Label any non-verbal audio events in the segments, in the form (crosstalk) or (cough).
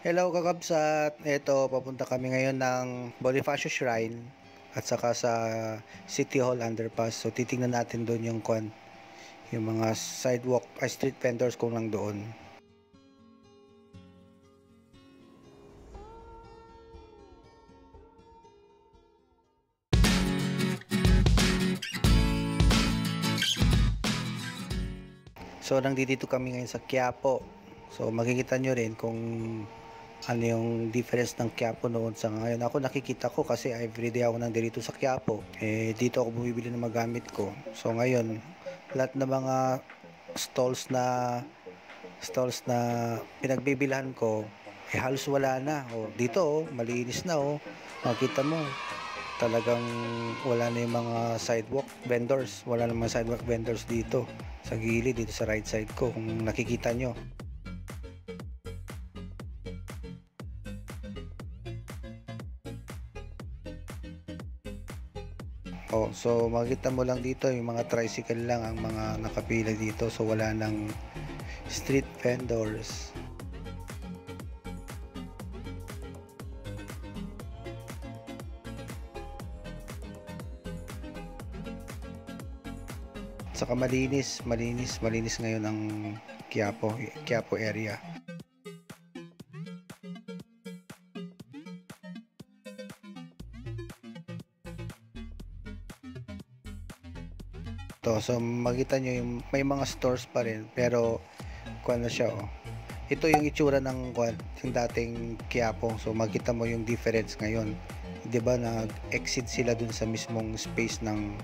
Hello kakabsat! Ito, papunta kami ngayon ng Bonifacio Shrine at saka sa City Hall Underpass. So titingnan natin doon yung kwan, yung mga sidewalk, ay street vendors kung lang doon. So nandito kami ngayon sa Quiapo. So makikita nyo rin kung ano yung difference ng Quiapo noon sa ngayon. Ako nakikita ko kasi everyday ako nang dito sa Quiapo. Eh, dito ako bumibili ng magamit ko. So ngayon, lahat ng mga stalls na stalls na pinagbibilhan ko, eh halos wala na. O, dito, oh, malinis na oh. Makita mo, talagang wala na yung mga sidewalk vendors. Wala na mga sidewalk vendors dito sa gilid, dito sa right side ko kung nakikita nyo. So makita mo lang dito yung mga tricycle lang ang mga nakapila dito so wala nang street vendors. Saka malinis, malinis, malinis ngayon ang Quiapo, Quiapo area. To. So makita nyo yung may mga stores pa rin pero kuan na siya oh. Ito yung itsura ng kuan yung dating Quiapo. So makita mo yung difference ngayon. 'di ba nag-exit sila dun sa mismong space ng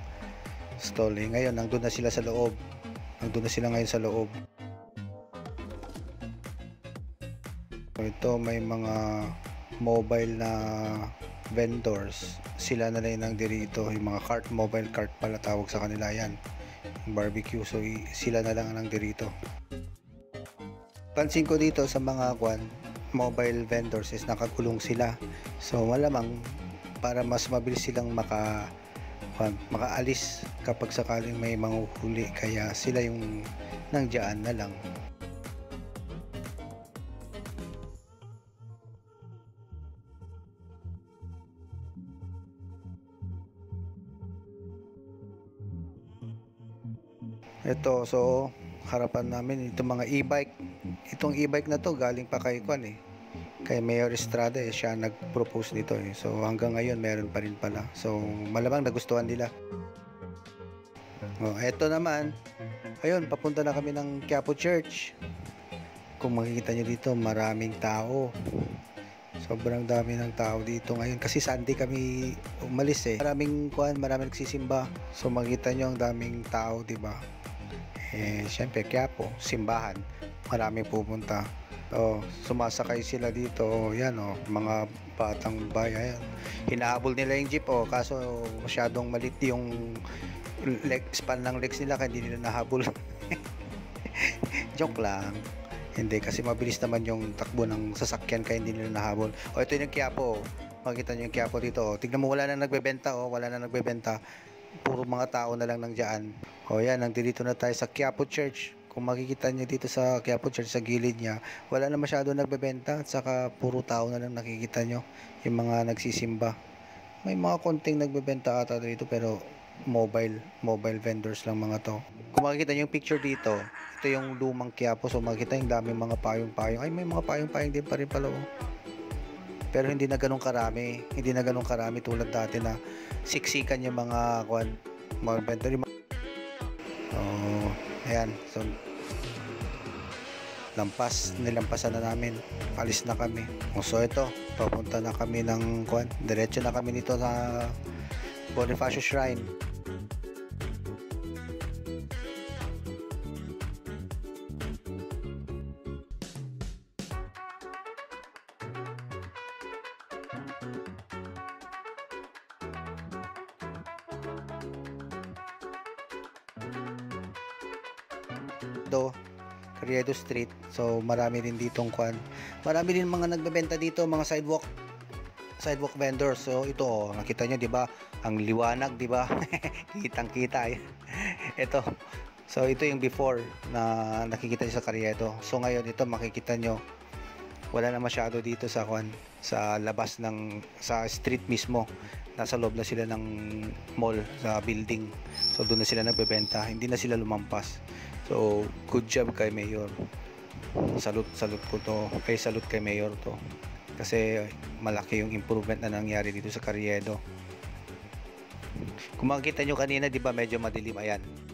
stall eh. ngayon nandun na sila sa loob. Nandun na sila ngayon sa loob. So, ito may mga mobile na vendors. Sila na lang ang dirito yung mga cart mobile cart pala tawag sa kanila yan barbecue so sila na lang ang dirito pansin ko dito sa mga kwan mobile vendors is nakakulong sila. So malamang para mas mabilis silang maka kwan, makaalis kapag sakaling may mga huli kaya sila yung nandiyan na lang Ito, so harapan namin itong mga e-bike. Itong e-bike na to galing pa kay Kwan eh. Kay Mayor Estrada eh, siya nag-propose nito eh. So hanggang ngayon meron pa rin pala. So malamang nagustuhan nila. Oh, eto naman. Ayun, papunta na kami ng Quiapo Church. Kung makikita nyo dito, maraming tao. Sobrang dami ng tao dito ngayon kasi Sunday kami umalis eh. Maraming kuan, maraming nagsisimba. So makita nyo ang daming tao, 'di ba? Eh syempre Quiapo, simbahan marami pupunta. Oh, sumasakay sila dito oh, yan oh, mga batang bayan. Hinahabol nila yung jeep oh, kaso masyadong malit yung leg, span ng legs nila kaya hindi nila nahabol. (laughs) Joke lang. Hindi kasi mabilis naman yung takbo ng sasakyan kaya hindi nila nahabol. Oh, ito yung Quiapo makita nyo yung Quiapo dito. Oh. tignan mo wala na nagbebenta oh, wala na nagbebenta puro mga tao na lang nang dyan. O yan, nandito na tayo sa Quiapo Church. Kung makikita niyo dito sa Quiapo Church sa gilid niya, wala na masyado nagbebenta at saka puro tao na lang nakikita nyo yung mga nagsisimba. May mga konting nagbebenta ata dito pero mobile, mobile vendors lang mga to. Kung makikita niyo yung picture dito, ito yung lumang Quiapo. So makikita yung daming mga payong-payong. Ay, may mga payong-payong din pa rin pala oh pero hindi na ganun karami. Hindi na ganun karami tulad dati na siksikan yung mga kwan mga inventory. Oh ayan. So lampas nilampasan na namin. Alis na kami. Oh, so ito papunta na kami ng kwan diretso na kami nito sa Bonifacio Shrine do Carriedo Street. So marami din ditong kwan. Marami din mga nagbebenta dito, mga sidewalk sidewalk vendors. So ito oh, nakita niyo 'di ba? Ang liwanag, 'di ba? (laughs) Kitang-kita. (laughs) ito. So ito yung before na nakikita niyo sa Carriedo. So ngayon ito makikita niyo wala na masyado dito sa kwan sa labas ng sa street mismo nasa loob na sila ng mall sa building. So doon na sila nagbebenta. Hindi na sila lumampas. So good job kay mayor. Salute salute ko to. Kay salute kay mayor to. Kasi malaki yung improvement na nangyari dito sa Carriedo. Kung makikita nyo kanina di ba medyo madilim? Ayan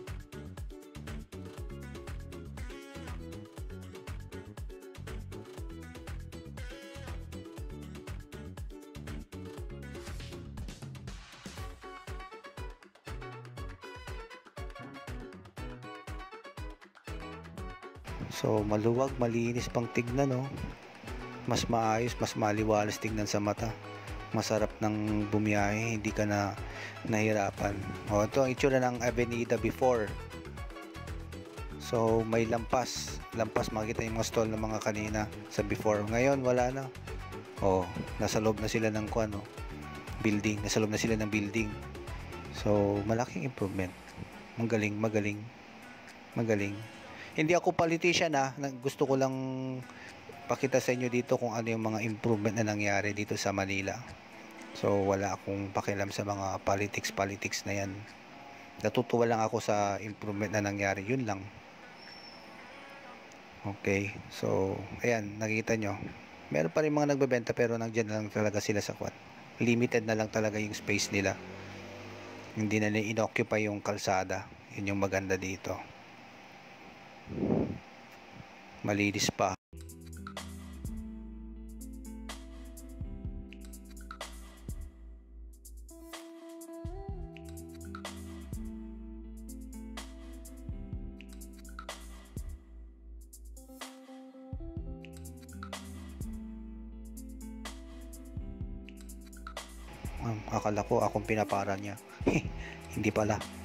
So maluwag, malinis pang tignan no. Mas maayos, mas maliwalas tignan sa mata. Masarap ng bumiyahe, hindi ka na nahirapan. O ito ang itsura ng Avenida before. So may lampas, lampas makita yung mga stall ng mga kanina sa before. Ngayon wala na. Oh, nasa loob na sila ng kuan. Building, nasa loob na sila ng building. So malaking improvement. Magaling, magaling. Magaling hindi ako politician ha gusto ko lang pakita sa inyo dito kung ano yung mga improvement na nangyari dito sa Manila. So wala akong pakialam sa mga politics politics na yan. Natutuwa lang ako sa improvement na nangyari. Yun lang. Okay. So ayan. Nakita nyo. Meron pa rin mga nagbebenta pero nandiyan lang talaga sila sa kwat limited na lang talaga yung space nila. Hindi na nila inoccupy yung kalsada. Yun yung maganda dito malinis pa Um, akala ko akong pinapara niya. (laughs) Hindi pala.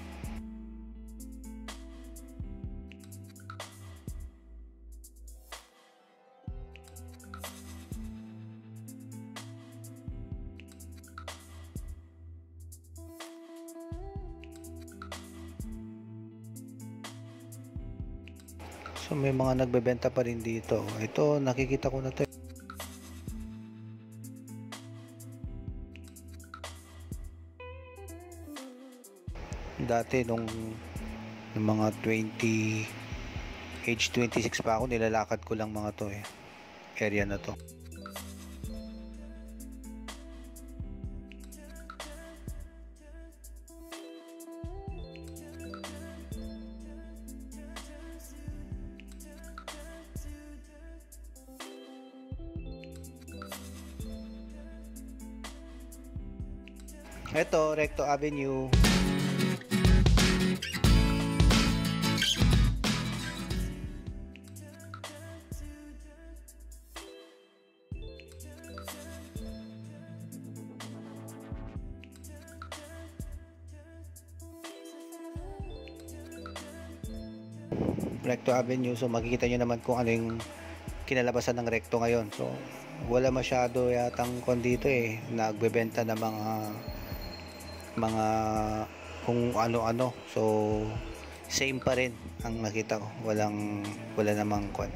So may mga nagbebenta pa rin dito. Ito nakikita ko na to. Dati nung, nung mga 20 age 26 pa ako nilalakad ko lang mga to eh. Area na to. Ito, Recto Avenue. Recto Avenue. So makikita nyo naman kung ano yung kinalabasan ng Recto ngayon. So wala masyado yatang kon dito eh. Nagbebenta ng mga mga kung ano-ano. So same pa rin ang nakita ko. Walang wala namang kon.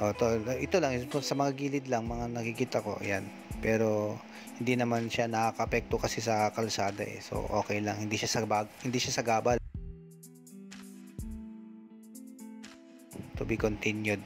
Oh, to, ito lang sa mga gilid lang mga nakikita ko. Ayan. Pero hindi naman siya nakakapekto kasi sa kalsada eh. So okay lang. Hindi siya sa bag, hindi siya sa gabal. to be continued